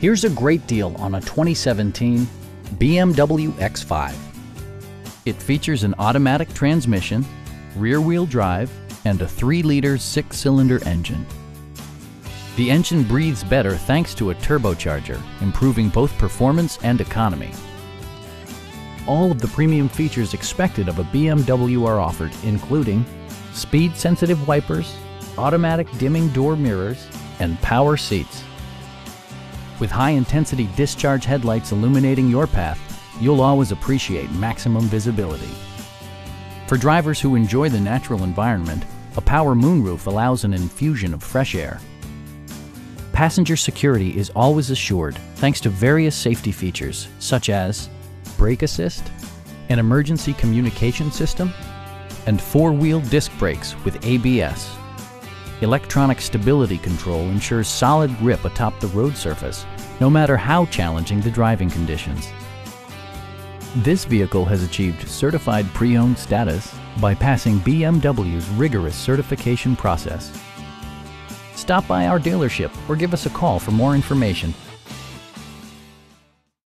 Here's a great deal on a 2017 BMW X5. It features an automatic transmission, rear-wheel drive, and a 3-liter six-cylinder engine. The engine breathes better thanks to a turbocharger, improving both performance and economy. All of the premium features expected of a BMW are offered, including speed-sensitive wipers, automatic dimming door mirrors, and power seats. With high-intensity discharge headlights illuminating your path, you'll always appreciate maximum visibility. For drivers who enjoy the natural environment, a power moonroof allows an infusion of fresh air. Passenger security is always assured thanks to various safety features such as brake assist, an emergency communication system, and four-wheel disc brakes with ABS. Electronic stability control ensures solid grip atop the road surface, no matter how challenging the driving conditions. This vehicle has achieved certified pre-owned status by passing BMW's rigorous certification process. Stop by our dealership or give us a call for more information